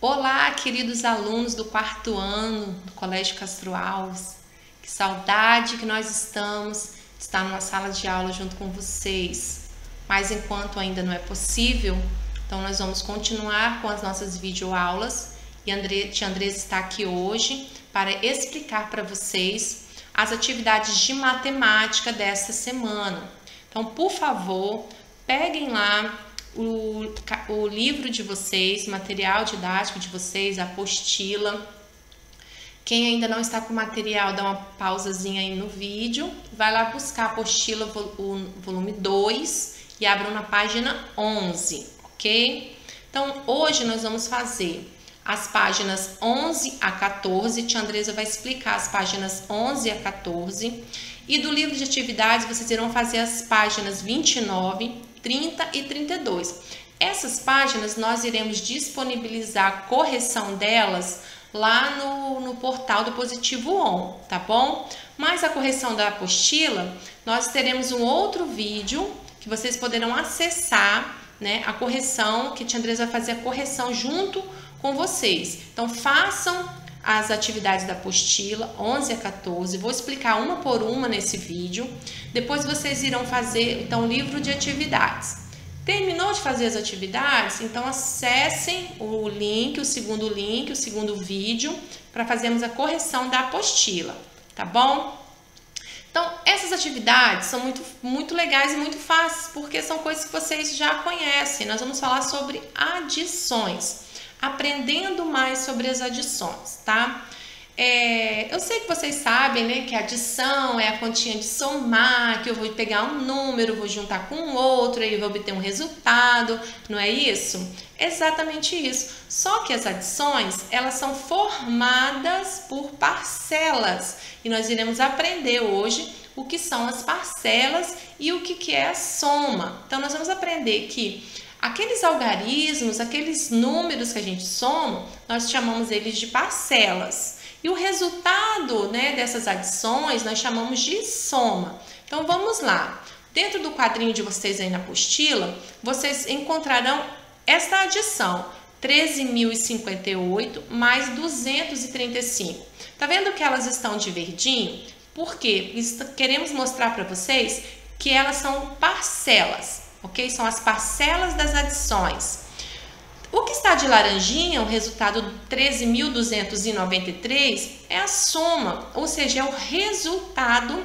Olá, queridos alunos do quarto ano do Colégio Castro Alves. Que saudade que nós estamos de estar numa sala de aula junto com vocês. Mas enquanto ainda não é possível, então nós vamos continuar com as nossas videoaulas e André, tia Andresa está aqui hoje para explicar para vocês as atividades de matemática desta semana. Então, por favor, peguem lá o, o livro de vocês, material didático de vocês, a apostila. Quem ainda não está com material, dá uma pausazinha aí no vídeo. Vai lá buscar a apostila, o volume 2, e abram na página 11, ok? Então, hoje nós vamos fazer as páginas 11 a 14. Tia Andresa vai explicar as páginas 11 a 14. E do livro de atividades, vocês irão fazer as páginas 29 30 e 32. Essas páginas nós iremos disponibilizar a correção delas lá no, no portal do Positivo On, tá bom? Mas a correção da apostila, nós teremos um outro vídeo que vocês poderão acessar, né? A correção, que Tia Andresa vai fazer a correção junto com vocês. Então, façam as atividades da apostila 11 a 14. Vou explicar uma por uma nesse vídeo. Depois vocês irão fazer então o livro de atividades. Terminou de fazer as atividades? Então acessem o link, o segundo link, o segundo vídeo para fazermos a correção da apostila, tá bom? Então, essas atividades são muito, muito legais e muito fáceis, porque são coisas que vocês já conhecem. Nós vamos falar sobre adições aprendendo mais sobre as adições, tá? É, eu sei que vocês sabem, né, que adição é a continha de somar, que eu vou pegar um número, vou juntar com outro, eu vou obter um resultado, não é isso? Exatamente isso. Só que as adições, elas são formadas por parcelas e nós iremos aprender hoje o que são as parcelas e o que, que é a soma. Então, nós vamos aprender que Aqueles algarismos, aqueles números que a gente soma, nós chamamos eles de parcelas. E o resultado né, dessas adições nós chamamos de soma. Então vamos lá. Dentro do quadrinho de vocês aí na apostila, vocês encontrarão esta adição. 13.058 mais 235. Tá vendo que elas estão de verdinho? Porque queremos mostrar para vocês que elas são parcelas ok? São as parcelas das adições. O que está de laranjinha, o resultado 13.293, é a soma, ou seja, é o resultado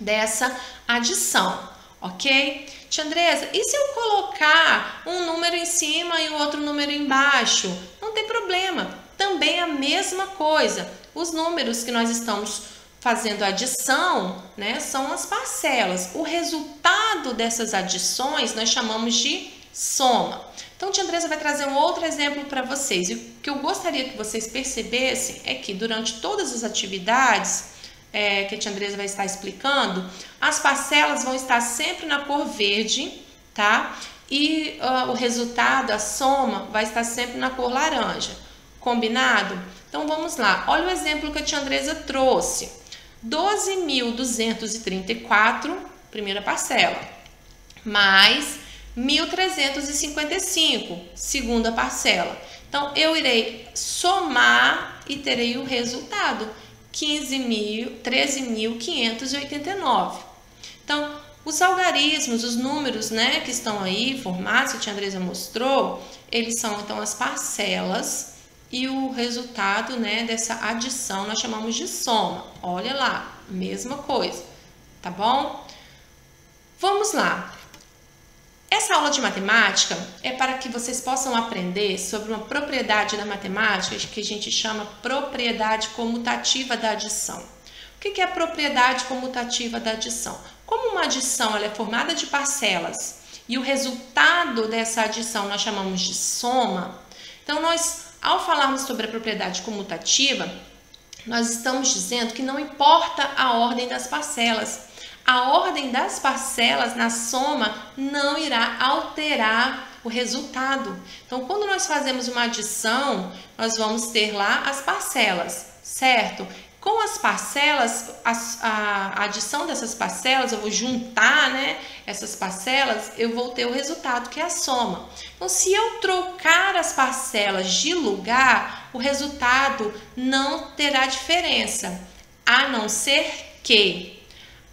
dessa adição, ok? Tia Andresa, e se eu colocar um número em cima e o outro número embaixo? Não tem problema, também a mesma coisa. Os números que nós estamos fazendo adição, né, são as parcelas. O resultado dessas adições nós chamamos de soma. Então, tia Andresa vai trazer um outro exemplo para vocês. E o que eu gostaria que vocês percebessem é que durante todas as atividades é, que a tia Andresa vai estar explicando, as parcelas vão estar sempre na cor verde, tá? E uh, o resultado, a soma, vai estar sempre na cor laranja. Combinado? Então vamos lá. Olha o exemplo que a tia Andresa trouxe. 12.234, primeira parcela, mais 1.355, segunda parcela. Então, eu irei somar e terei o resultado, 13.589. Então, os algarismos, os números né, que estão aí formados, que a tia Andresa mostrou, eles são então as parcelas e o resultado né, dessa adição nós chamamos de soma. Olha lá, mesma coisa, tá bom? Vamos lá. Essa aula de matemática é para que vocês possam aprender sobre uma propriedade da matemática que a gente chama propriedade comutativa da adição. O que é a propriedade comutativa da adição? Como uma adição ela é formada de parcelas e o resultado dessa adição nós chamamos de soma, então nós ao falarmos sobre a propriedade comutativa, nós estamos dizendo que não importa a ordem das parcelas. A ordem das parcelas na soma não irá alterar o resultado. Então, quando nós fazemos uma adição, nós vamos ter lá as parcelas, certo? Com as parcelas, a, a, adição dessas parcelas, eu vou juntar né, essas parcelas, eu vou ter o resultado que é a soma. Então, se eu trocar as parcelas de lugar, o resultado não terá diferença, a não ser que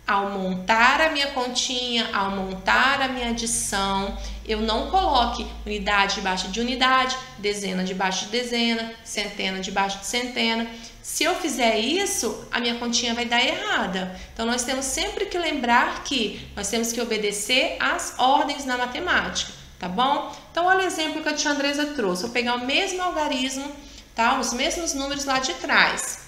ao montar a minha continha, ao montar a minha adição, eu não coloque unidade debaixo de unidade, dezena debaixo de dezena, centena debaixo de centena. Se eu fizer isso, a minha continha vai dar errada. Então nós temos sempre que lembrar que nós temos que obedecer às ordens na matemática, tá bom? Então olha o exemplo que a tia Andresa trouxe. Vou pegar o mesmo algarismo, tá? Os mesmos números lá de trás.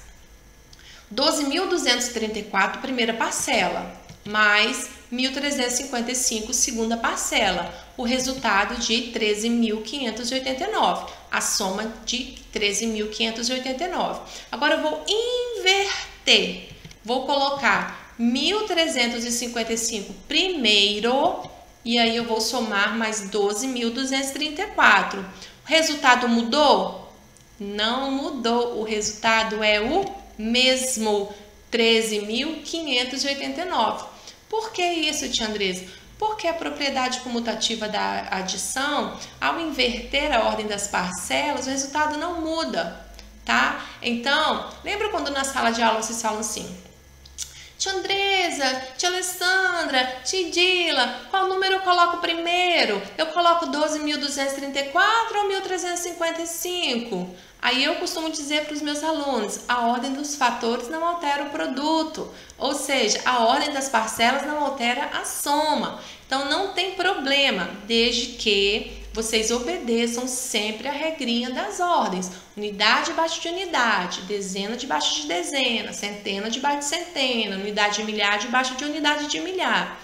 12.234, primeira parcela, mais 1.355, segunda parcela, o resultado de 13.589, a soma de 13.589. Agora eu vou inverter, vou colocar 1.355 primeiro e aí eu vou somar mais 12.234. O resultado mudou? Não mudou, o resultado é o mesmo 13.589. Por que isso, tia Andresa? Porque a propriedade comutativa da adição, ao inverter a ordem das parcelas, o resultado não muda, tá? Então, lembra quando na sala de aula vocês falam assim: Tia Andresa, tia Alessandra, tia Dila, qual número eu coloco primeiro? Eu coloco 12.234 ou 1.355? Aí eu costumo dizer para os meus alunos, a ordem dos fatores não altera o produto, ou seja, a ordem das parcelas não altera a soma. Então não tem problema, desde que vocês obedeçam sempre a regrinha das ordens. Unidade debaixo de unidade, dezena debaixo de dezena, centena debaixo de centena, unidade de milhar debaixo de unidade de milhar.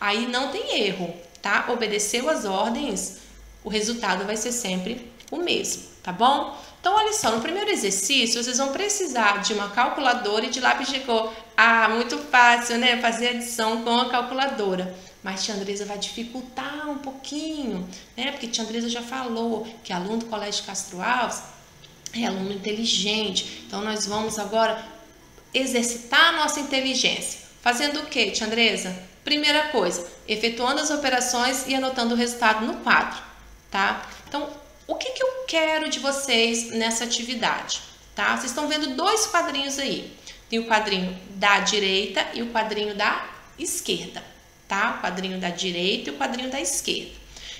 Aí não tem erro, tá? Obedeceu as ordens, o resultado vai ser sempre o mesmo, tá bom? Então, olha só, no primeiro exercício, vocês vão precisar de uma calculadora e de lápis de cor. Ah, muito fácil, né? Fazer adição com a calculadora. Mas tia Andresa vai dificultar um pouquinho, né? Porque tia Andresa já falou que aluno do Colégio Castro Alves é aluno inteligente. Então, nós vamos agora exercitar a nossa inteligência. Fazendo o que, tia Andresa? Primeira coisa, efetuando as operações e anotando o resultado no quadro, tá? Então, o que, que eu quero de vocês nessa atividade? Tá? Vocês estão vendo dois quadrinhos aí. Tem o quadrinho da direita e o quadrinho da esquerda, tá? O quadrinho da direita e o quadrinho da esquerda.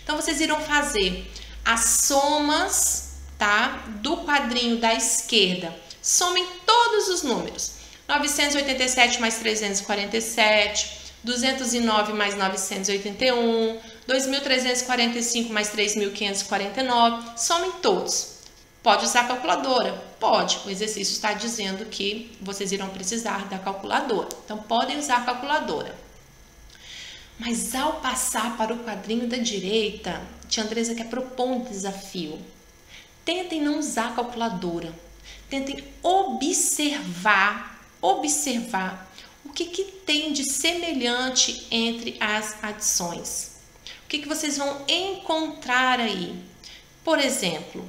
Então, vocês irão fazer as somas, tá? Do quadrinho da esquerda. Somem todos os números. 987 mais 347, 209 mais 981, 2.345 mais 3.549, somem todos. Pode usar a calculadora? Pode. O exercício está dizendo que vocês irão precisar da calculadora. Então, podem usar a calculadora. Mas ao passar para o quadrinho da direita, tia Andresa quer propor um desafio. Tentem não usar a calculadora. Tentem observar, observar o que, que tem de semelhante entre as adições. O que, que vocês vão encontrar aí? Por exemplo,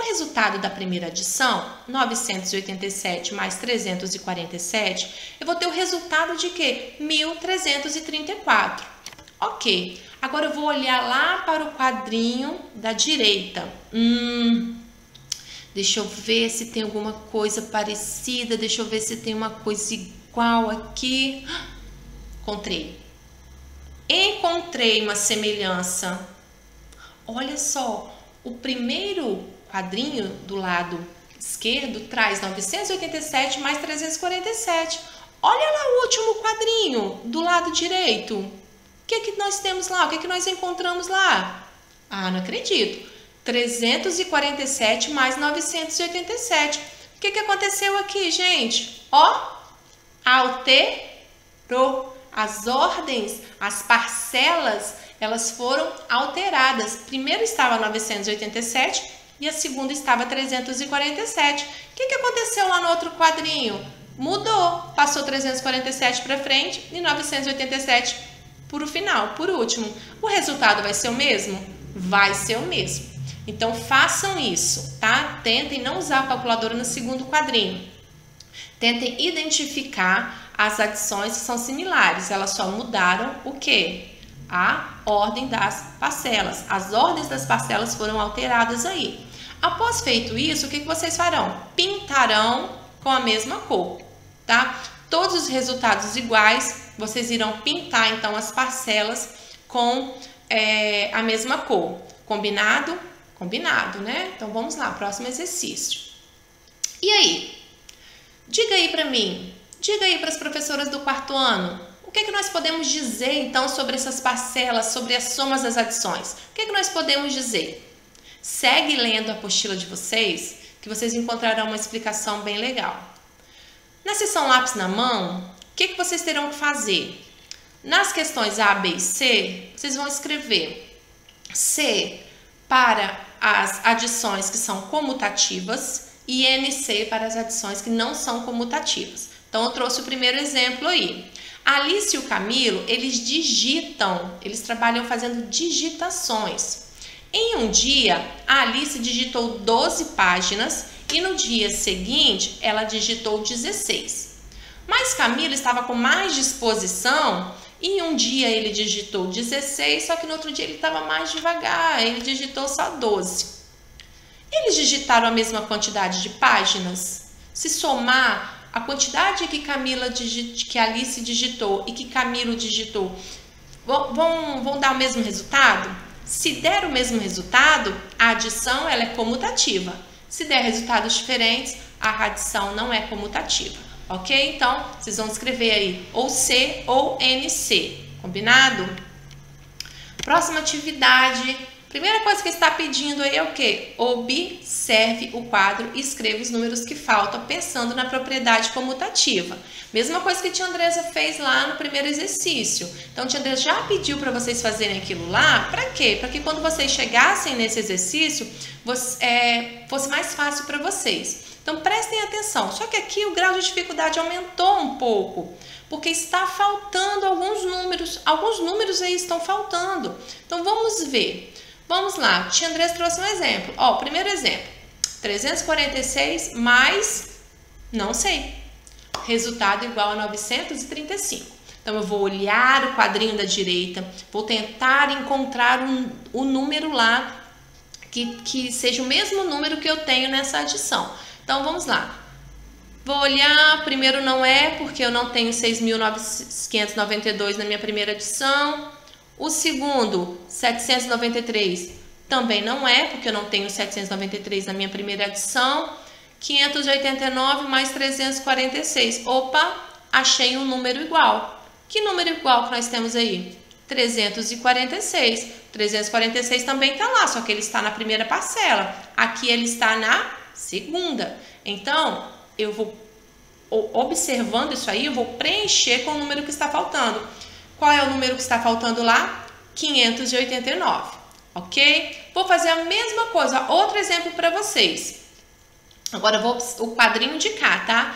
o resultado da primeira adição, 987 mais 347, eu vou ter o resultado de quê? 1334. Ok, agora eu vou olhar lá para o quadrinho da direita. Hum, deixa eu ver se tem alguma coisa parecida, deixa eu ver se tem uma coisa igual aqui. Encontrei encontrei uma semelhança. Olha só, o primeiro quadrinho do lado esquerdo traz 987 mais 347. Olha lá o último quadrinho do lado direito. O que, é que nós temos lá? O que, é que nós encontramos lá? Ah, não acredito. 347 mais 987. O que, é que aconteceu aqui, gente? Ó, alterou as ordens, as parcelas, elas foram alteradas. Primeiro estava 987 e a segunda estava 347. O que, que aconteceu lá no outro quadrinho? Mudou, passou 347 para frente e 987 para o final, por último. O resultado vai ser o mesmo? Vai ser o mesmo. Então façam isso, tá? Tentem não usar a calculadora no segundo quadrinho. Tentem identificar as adições que são similares, elas só mudaram o que? A ordem das parcelas. As ordens das parcelas foram alteradas aí. Após feito isso, o que, vocês farão? Pintarão com a mesma cor, tá? Todos os resultados iguais, vocês irão pintar então as parcelas com é, a mesma cor. Combinado? Combinado, né? Então vamos lá, próximo exercício. E aí? Diga aí para mim, diga aí para as professoras do quarto ano, o que, é que nós podemos dizer então sobre essas parcelas, sobre as somas das adições? O que, é que nós podemos dizer? Segue lendo a apostila de vocês, que vocês encontrarão uma explicação bem legal. Na sessão lápis na mão, o que, que vocês terão que fazer? Nas questões A, B e C, vocês vão escrever C para as adições que são comutativas e NC para as adições que não são comutativas. Então, eu trouxe o primeiro exemplo aí. Alice e o Camilo, eles digitam, eles trabalham fazendo digitações. Em um dia, a Alice digitou 12 páginas e no dia seguinte ela digitou 16. Mas Camilo estava com mais disposição e um dia ele digitou 16, só que no outro dia ele estava mais devagar, ele digitou só 12. Eles digitaram a mesma quantidade de páginas? Se somar a quantidade que Camila que Alice digitou e que Camilo digitou, vão, vão dar o mesmo resultado? Se der o mesmo resultado, a adição ela é comutativa. Se der resultados diferentes, a adição não é comutativa ok? Então, vocês vão escrever aí ou C ou NC, combinado? Próxima atividade. Primeira coisa que está pedindo aí é o que? Observe o quadro e escreva os números que faltam, pensando na propriedade comutativa. Mesma coisa que a tia Andresa fez lá no primeiro exercício. Então, a tia Andresa já pediu para vocês fazerem aquilo lá, para quê? Para que quando vocês chegassem nesse exercício, você, é, fosse mais fácil para vocês. Então prestem atenção. Só que aqui o grau de dificuldade aumentou um pouco, porque está faltando alguns números. Alguns números aí estão faltando. Então vamos ver. Vamos lá. Tia Andrés trouxe um exemplo. Ó, primeiro exemplo. 346 mais não sei. Resultado igual a 935. Então, eu vou olhar o quadrinho da direita, vou tentar encontrar um, o número lá que, que seja o mesmo número que eu tenho nessa adição. Então vamos lá. Vou olhar, primeiro não é, porque eu não tenho 6.592 na minha primeira edição. O segundo, 793, também não é, porque eu não tenho 793 na minha primeira edição. 589 mais 346. Opa, achei um número igual. Que número igual que nós temos aí? 346. 346 também está lá, só que ele está na primeira parcela. Aqui ele está na segunda. Então, eu vou observando isso aí, eu vou preencher com o número que está faltando. Qual é o número que está faltando lá? 589, ok? Vou fazer a mesma coisa, outro exemplo para vocês. Agora eu vou o quadrinho de cá, tá?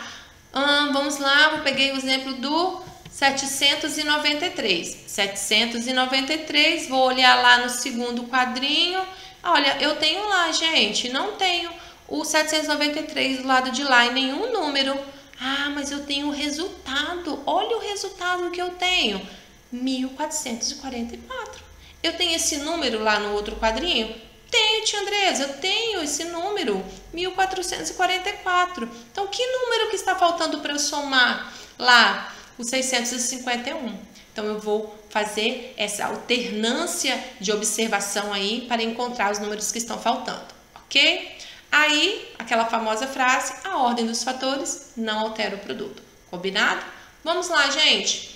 Hum, vamos lá, eu peguei o exemplo do 793. 793, vou olhar lá no segundo quadrinho. Olha, eu tenho lá, gente, não tenho o 793 do lado de lá e nenhum número. Ah, mas eu tenho o resultado. Olha o resultado que eu tenho. 1444. Eu tenho esse número lá no outro quadrinho? Tenho, tia Andresa, eu tenho esse número, 1444. Então, que número que está faltando para eu somar lá? O 651. Então, eu vou fazer essa alternância de observação aí para encontrar os números que estão faltando, ok? Aí, aquela famosa frase, a ordem dos fatores não altera o produto. Combinado? Vamos lá, gente.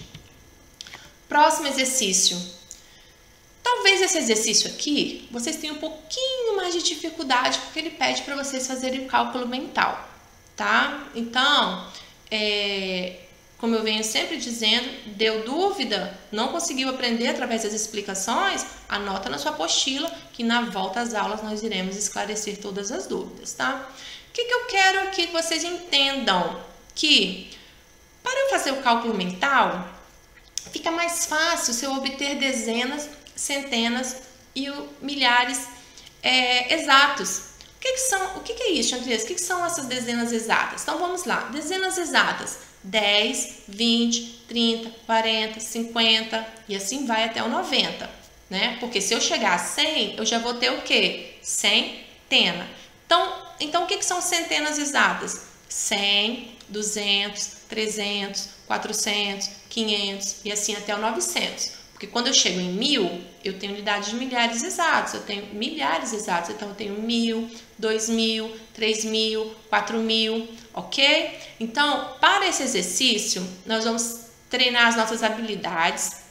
Próximo exercício. Talvez esse exercício aqui vocês tenham um pouquinho mais de dificuldade porque ele pede para vocês fazerem o cálculo mental, tá? Então, é, como eu venho sempre dizendo, deu dúvida, não conseguiu aprender através das explicações, anota na sua apostila que na volta às aulas nós iremos esclarecer todas as dúvidas, tá? O que, que eu quero aqui que vocês entendam? Que para eu fazer o cálculo mental, fica mais fácil se eu obter dezenas, centenas e milhares é, exatos. O que, que são, o que, que é isso, Andrés? O que, que são essas dezenas exatas? Então vamos lá. Dezenas exatas: 10, 20, 30, 40, 50 e assim vai até o 90, né? Porque se eu chegar a 100, eu já vou ter o quê? Centena. Então, então o que, que são centenas exatas? 100, 200, 300, 400, 500 e assim até o 900. Porque quando eu chego em mil, eu tenho unidades de milhares exatos, eu tenho milhares exatos, então eu tenho mil, dois mil, três mil, quatro mil, ok? Então, para esse exercício, nós vamos treinar as nossas habilidades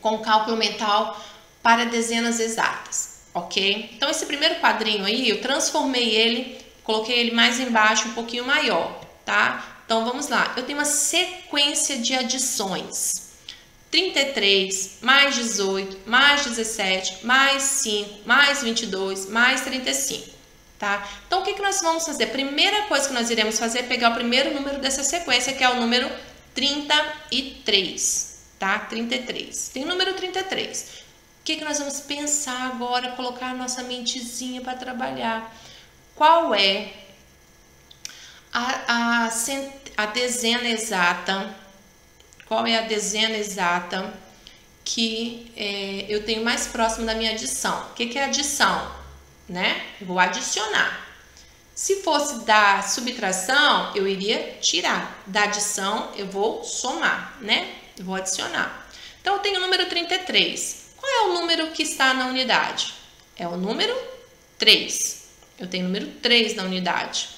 com cálculo mental para dezenas exatas, ok? Então, esse primeiro quadrinho aí, eu transformei ele, coloquei ele mais embaixo, um pouquinho maior, tá? Então, vamos lá. Eu tenho uma sequência de adições. 33, mais 18, mais 17, mais 5, mais 22, mais 35, tá? Então, o que, que nós vamos fazer? Primeira coisa que nós iremos fazer é pegar o primeiro número dessa sequência, que é o número 33, tá? 33. Tem o número 33. O que, que nós vamos pensar agora? Colocar a nossa mentezinha para trabalhar. Qual é a, a, a dezena exata qual é a dezena exata que é, eu tenho mais próximo da minha adição. O que, que é adição? Né? Vou adicionar. Se fosse da subtração, eu iria tirar. Da adição, eu vou somar, né? Vou adicionar. Então, eu tenho o número 33. Qual é o número que está na unidade? É o número 3. Eu tenho o número 3 na unidade.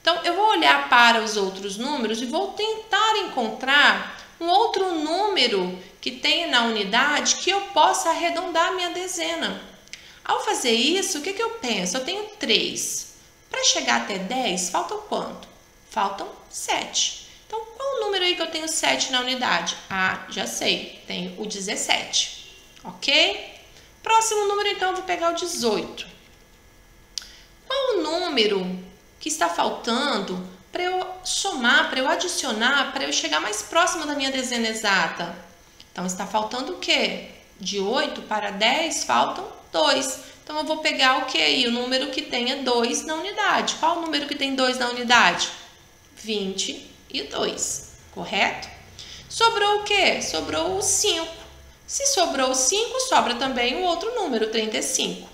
Então, eu vou olhar para os outros números e vou tentar encontrar um outro número que tenha na unidade que eu possa arredondar minha dezena. Ao fazer isso, o que, que eu penso? Eu tenho 3. Para chegar até 10, faltam quanto? Faltam 7. Então, qual o número aí que eu tenho 7 na unidade? Ah, já sei, tenho o 17. Ok? Próximo número, então, eu vou pegar o 18. Qual o número que está faltando para eu somar, para eu adicionar, para eu chegar mais próximo da minha dezena exata. Então, está faltando o quê? De 8 para 10, faltam 2. Então, eu vou pegar o que aí? O número que tenha 2 na unidade. Qual o número que tem 2 na unidade? 22, correto? Sobrou o quê? Sobrou o 5. Se sobrou o 5, sobra também o outro número, 35.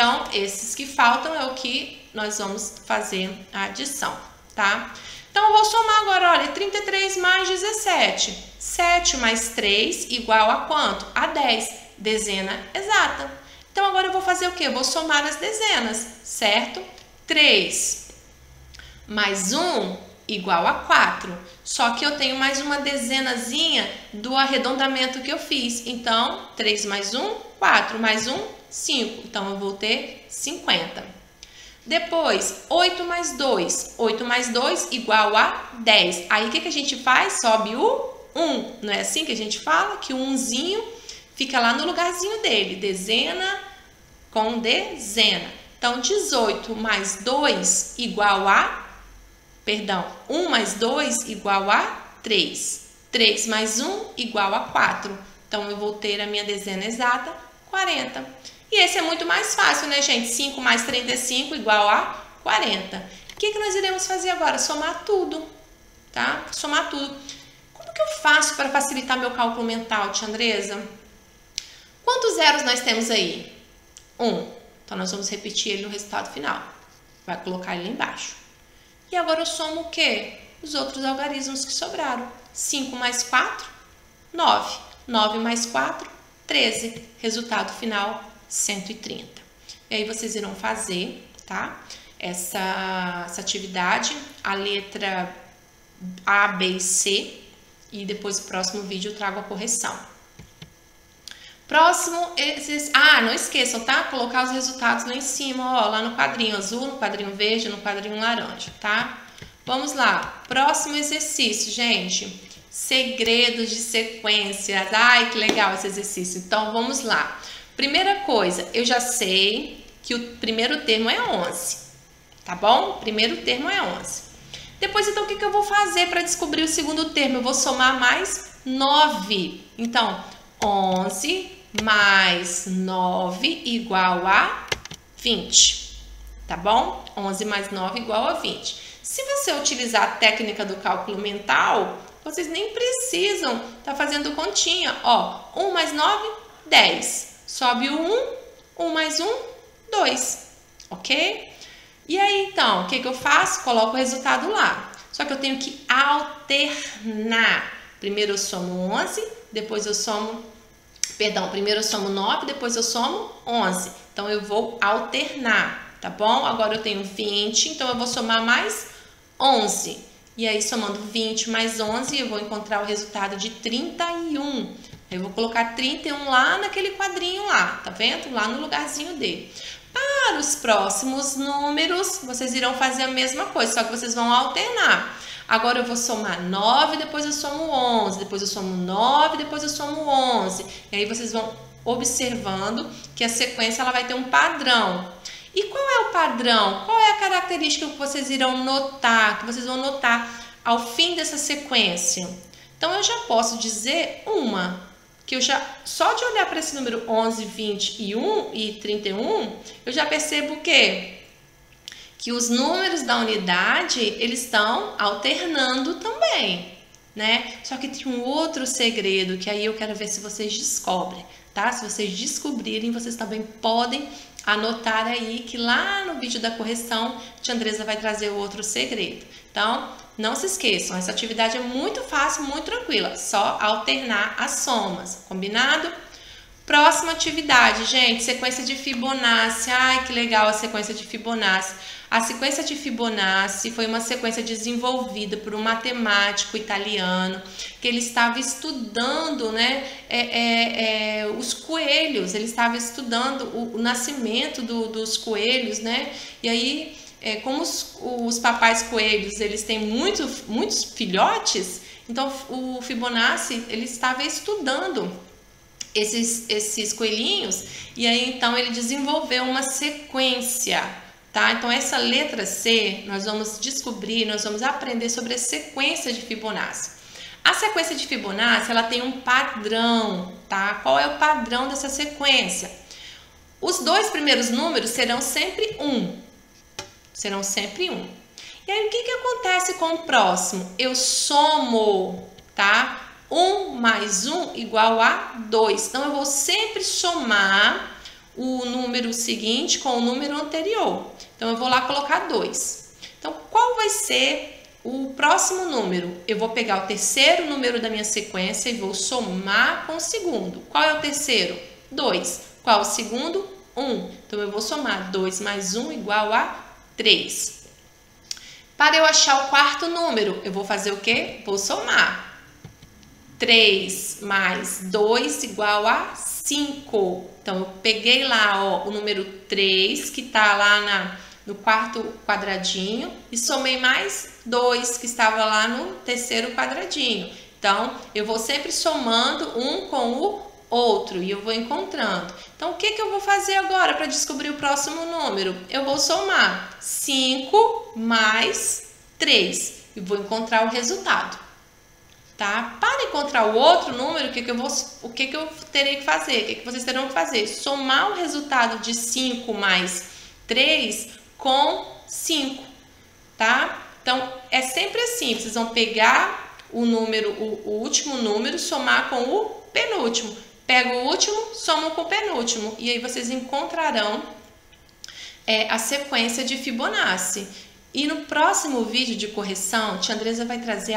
Então, esses que faltam é o que nós vamos fazer a adição tá? Então, eu vou somar agora, olha, 33 mais 17. 7 mais 3 igual a quanto? A 10, dezena exata. Então, agora eu vou fazer o quê? Eu vou somar as dezenas, certo? 3 mais 1 igual a 4. Só que eu tenho mais uma dezenazinha do arredondamento que eu fiz. Então, 3 mais 1, 4 mais 1, 5. Então, eu vou ter 50. Depois, 8 mais 2. 8 mais 2 igual a 10. Aí, o que, que a gente faz? Sobe o 1. Não é assim que a gente fala? Que o 1zinho fica lá no lugarzinho dele. Dezena com dezena. Então, 18 mais 2 igual a... Perdão, 1 mais 2 igual a 3. 3 mais 1 igual a 4. Então, eu vou ter a minha dezena exata, 40. E esse é muito mais fácil, né, gente? 5 mais 35 igual a 40. O que, que nós iremos fazer agora? Somar tudo, tá? Somar tudo. Como que eu faço para facilitar meu cálculo mental, tia Andresa? Quantos zeros nós temos aí? Um. Então, nós vamos repetir ele no resultado final. Vai colocar ele embaixo. E agora eu somo o quê? Os outros algarismos que sobraram. 5 mais 4, 9. 9 mais 4, 13. Resultado final, 130. E aí vocês irão fazer, tá? Essa, essa atividade, a letra A, B e C, e depois no próximo vídeo eu trago a correção. Próximo, esses. Ah, não esqueçam, tá? Colocar os resultados lá em cima, ó, lá no quadrinho azul, no quadrinho verde, no quadrinho laranja, tá? Vamos lá. Próximo exercício, gente. Segredos de sequências. Ai, que legal esse exercício. Então, vamos lá. Primeira coisa, eu já sei que o primeiro termo é 11, tá bom? Primeiro termo é 11. Depois, então, o que, eu vou fazer para descobrir o segundo termo? Eu vou somar mais 9. Então, 11 mais 9 igual a 20, tá bom? 11 mais 9 igual a 20. Se você utilizar a técnica do cálculo mental, vocês nem precisam estar tá fazendo continha. Ó, 1 mais 9, 10. Sobe o 1, 1 mais 1, 2. Ok? E aí, então, o que, que eu faço? Coloco o resultado lá. Só que eu tenho que alternar. Primeiro eu somo 11, depois eu somo... Perdão, primeiro eu somo 9, depois eu somo 11. Então, eu vou alternar, tá bom? Agora eu tenho 20, então eu vou somar mais 11. E aí, somando 20 mais 11, eu vou encontrar o resultado de 31. Eu vou colocar 31 lá naquele quadrinho lá, tá vendo? Lá no lugarzinho dele. Para os próximos números, vocês irão fazer a mesma coisa, só que vocês vão alternar. Agora eu vou somar 9, depois eu somo 11, depois eu somo 9, depois eu somo 11. E aí vocês vão observando que a sequência ela vai ter um padrão. E qual é o padrão? Qual é a característica que vocês irão notar, que vocês vão notar ao fim dessa sequência? Então eu já posso dizer uma, que eu já só de olhar para esse número 11, 20 e 1 e 31, eu já percebo que que os números da unidade, eles estão alternando também, né? Só que tem um outro segredo que aí eu quero ver se vocês descobrem, tá? Se vocês descobrirem, vocês também podem anotar aí que lá no vídeo da correção, Tia Andresa vai trazer outro segredo. Então, não se esqueçam, essa atividade é muito fácil, muito tranquila, só alternar as somas, combinado? Próxima atividade, gente, sequência de Fibonacci. Ai, que legal a sequência de Fibonacci. A sequência de Fibonacci foi uma sequência desenvolvida por um matemático italiano que ele estava estudando né, é, é, é, os coelhos, ele estava estudando o, o nascimento do, dos coelhos, né? E aí, é, como os, os papais coelhos eles têm muito, muitos filhotes, então o Fibonacci ele estava estudando esses, esses coelhinhos e aí então ele desenvolveu uma sequência tá? Então essa letra C, nós vamos descobrir, nós vamos aprender sobre a sequência de Fibonacci. A sequência de Fibonacci, ela tem um padrão, tá? Qual é o padrão dessa sequência? Os dois primeiros números serão sempre um. Serão sempre um. E aí, o que, que acontece com o próximo? Eu somo, tá? 1 mais 1 igual a 2. Então, eu vou sempre somar o número seguinte com o número anterior. Então, eu vou lá colocar 2. Então, qual vai ser o próximo número? Eu vou pegar o terceiro número da minha sequência e vou somar com o segundo. Qual é o terceiro? 2. Qual é o segundo? 1. Um. Então, eu vou somar 2 mais 1 um igual a 3. Para eu achar o quarto número, eu vou fazer o quê? Vou somar. 3 mais 2 igual a 5. Então, eu peguei lá ó, o número 3, que está lá na, no quarto quadradinho, e somei mais 2, que estava lá no terceiro quadradinho. Então, eu vou sempre somando um com o outro e eu vou encontrando. Então, o que, que eu vou fazer agora para descobrir o próximo número? Eu vou somar 5 mais 3 e vou encontrar o resultado tá? Para encontrar o outro número, o que, que, eu, vou, o que, que eu terei que fazer? O que, que vocês terão que fazer? Somar o resultado de 5 mais 3 com 5, tá? Então, é sempre assim, vocês vão pegar o número, o, o último número, somar com o penúltimo. Pega o último, soma com o penúltimo. E aí vocês encontrarão é, a sequência de Fibonacci. E no próximo vídeo de correção, Tia Andresa vai trazer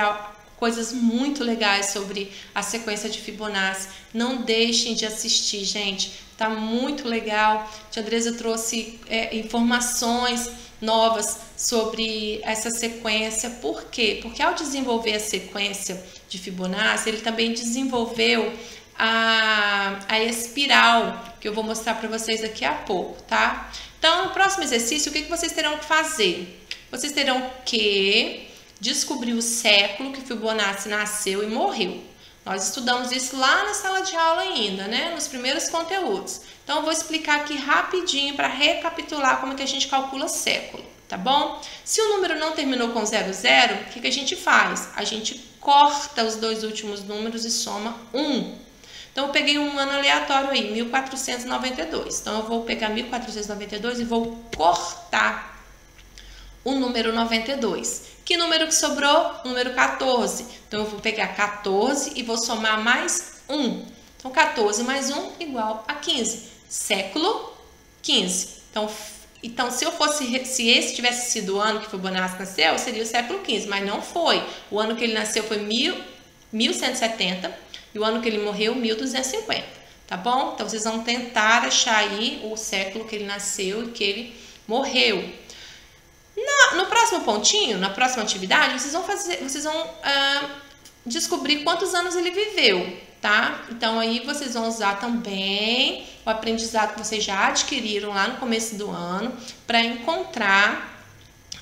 coisas muito legais sobre a sequência de Fibonacci. Não deixem de assistir, gente. Tá muito legal. Tia Andresa trouxe é, informações novas sobre essa sequência. Por quê? Porque ao desenvolver a sequência de Fibonacci, ele também desenvolveu a, a espiral, que eu vou mostrar para vocês daqui a pouco, tá? Então, no próximo exercício, o que, que vocês terão que fazer? Vocês terão que descobrir o século que Fibonacci nasceu e morreu. Nós estudamos isso lá na sala de aula ainda, né? Nos primeiros conteúdos. Então, eu vou explicar aqui rapidinho para recapitular como é que a gente calcula século, tá bom? Se o número não terminou com 00, o que, que a gente faz? A gente corta os dois últimos números e soma 1. Então, eu peguei um ano aleatório aí, 1492. Então, eu vou pegar 1492 e vou cortar o número 92. Que número que sobrou? Número 14. Então, eu vou pegar 14 e vou somar mais 1. Então, 14 mais 1 igual a 15. Século 15. Então, então, se eu fosse, se esse tivesse sido o ano que Fibonacci nasceu, seria o século XV, mas não foi. O ano que ele nasceu foi mil, 1170 e o ano que ele morreu, 1250, tá bom? Então, vocês vão tentar achar aí o século que ele nasceu e que ele morreu. Na, no próximo pontinho, na próxima atividade, vocês vão fazer, vocês vão ah, descobrir quantos anos ele viveu, tá? Então aí vocês vão usar também o aprendizado que vocês já adquiriram lá no começo do ano para encontrar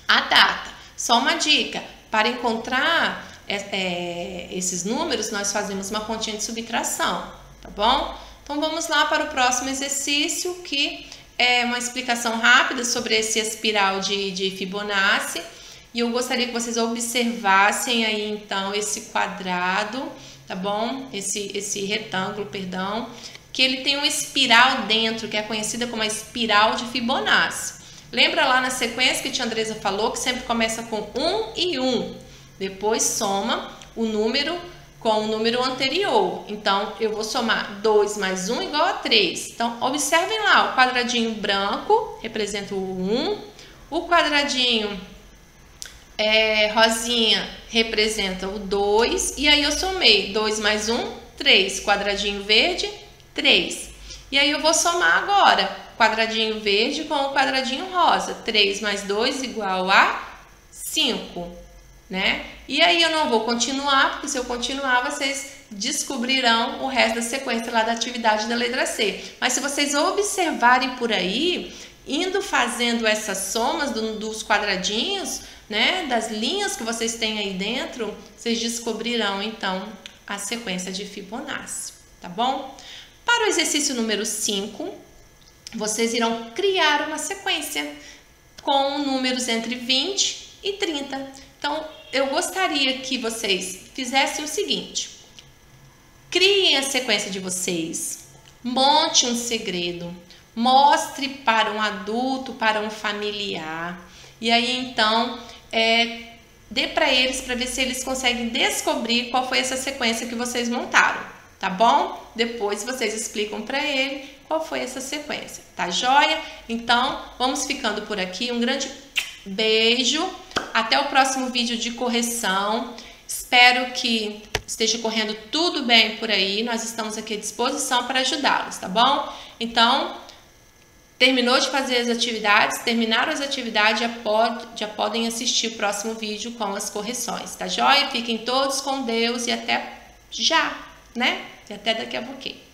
a data. Só uma dica: para encontrar é, é, esses números, nós fazemos uma continha de subtração, tá bom? Então vamos lá para o próximo exercício que é uma explicação rápida sobre esse espiral de, de Fibonacci. E eu gostaria que vocês observassem aí então esse quadrado, tá bom? Esse, esse retângulo, perdão, que ele tem uma espiral dentro, que é conhecida como a espiral de Fibonacci. Lembra lá na sequência que a tia Andresa falou que sempre começa com 1 e 1. Depois soma o número com o número anterior. Então, eu vou somar 2 mais 1 igual a 3. Então, observem lá, o quadradinho branco representa o 1, o quadradinho é, rosinha representa o 2, e aí eu somei 2 mais 1, 3, quadradinho verde, 3. E aí eu vou somar agora, quadradinho verde com o quadradinho rosa, 3 mais 2 igual a 5, né? E aí eu não vou continuar, porque se eu continuar, vocês descobrirão o resto da sequência lá da atividade da letra C. Mas se vocês observarem por aí, indo fazendo essas somas do, dos quadradinhos, né, das linhas que vocês têm aí dentro, vocês descobrirão então a sequência de Fibonacci, tá bom? Para o exercício número 5, vocês irão criar uma sequência com números entre 20 e 30. Então, eu gostaria que vocês fizessem o seguinte: criem a sequência de vocês, monte um segredo, mostre para um adulto, para um familiar, e aí então é, dê para eles para ver se eles conseguem descobrir qual foi essa sequência que vocês montaram, tá bom? Depois vocês explicam para ele qual foi essa sequência, tá joia? Então, vamos ficando por aqui. Um grande beijo. Até o próximo vídeo de correção. Espero que esteja correndo tudo bem por aí. Nós estamos aqui à disposição para ajudá-los, tá bom? Então, Terminou de fazer as atividades, terminaram as atividades, já, pode, já podem assistir o próximo vídeo com as correções, tá joia? Fiquem todos com Deus e até já, né? E até daqui a pouquinho.